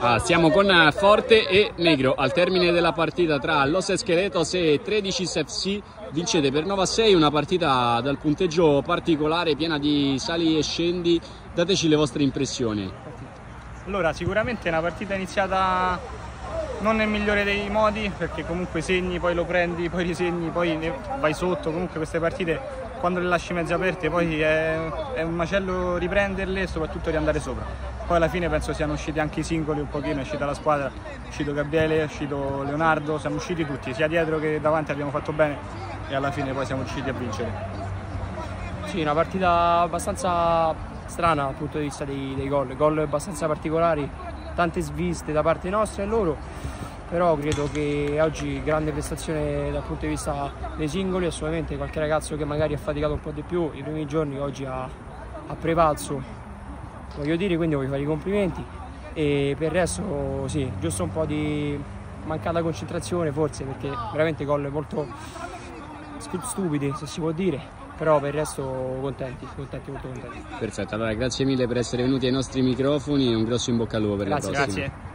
Ah, siamo con Forte e Negro al termine della partita tra Los Esqueletos e 13 FC. Vincete per 9 a 6, una partita dal punteggio particolare, piena di sali e scendi. Dateci le vostre impressioni. Allora, sicuramente una partita iniziata non nel migliore dei modi, perché comunque segni, poi lo prendi, poi risegni, poi vai sotto. Comunque queste partite quando le lasci mezze aperte poi è, è un macello riprenderle e soprattutto riandare sopra. Poi alla fine penso siano usciti anche i singoli un pochino, è uscita la squadra, è uscito Gabriele, è uscito Leonardo, siamo usciti tutti, sia dietro che davanti abbiamo fatto bene e alla fine poi siamo riusciti a vincere. Sì, una partita abbastanza strana dal punto di vista dei, dei gol, gol abbastanza particolari, tante sviste da parte nostra e loro però credo che oggi grande prestazione dal punto di vista dei singoli, assolutamente qualche ragazzo che magari ha faticato un po' di più i primi giorni oggi ha, ha prevalso, voglio dire, quindi voglio fare i complimenti e per il resto sì, giusto un po' di mancata concentrazione forse perché veramente gol molto stupidi se si può dire però per il resto contenti, contenti, molto contenti. Perfetto, allora grazie mille per essere venuti ai nostri microfoni e un grosso in bocca al lupo per grazie, la prossima. Grazie.